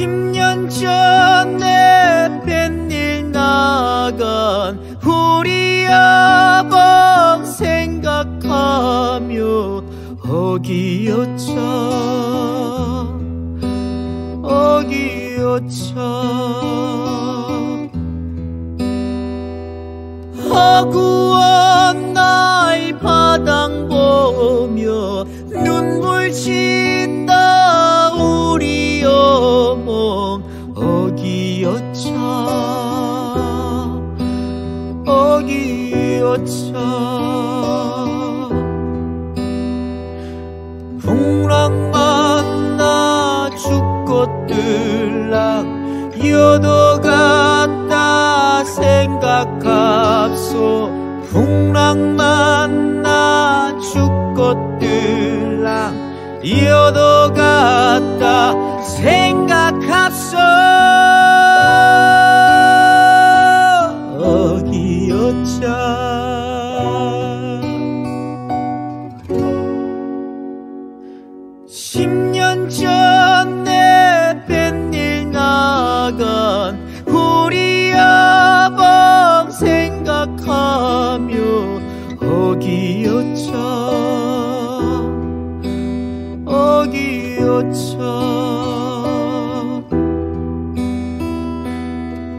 10년 전에 뱃일 나간 우리 아방 생각하며 어기어차 어기어차. 하구 어기여차 풍랑 만 나 죽꽃들랑 여도 같다 생각합소. 풍랑 만 나 죽꽃들랑 여도 같다 생각합소 10년 전에 뱃일 나간 우리 아밤 생각하며 어기어차 어기어차.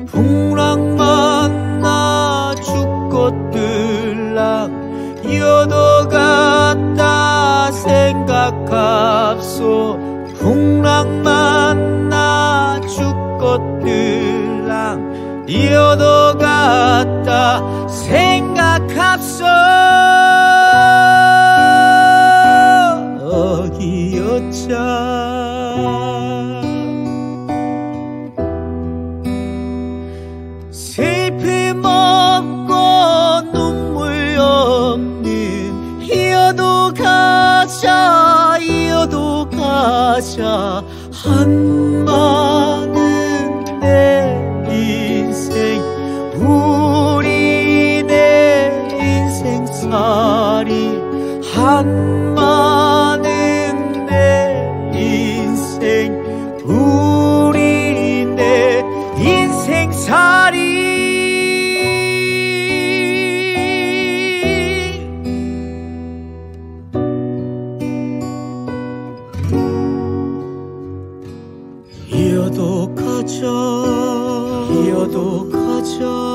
풍랑 만나 죽고 들랑 여도 생각합소. 풍랑 만 나 죽꽃들랑 여도 같다 생각합소. 어기여차. 슬픔 없고 눈물 없는 이어도 가자 가자. 한마는 내 인생 우리 내 인생 살이 한마 가자 기어도 가자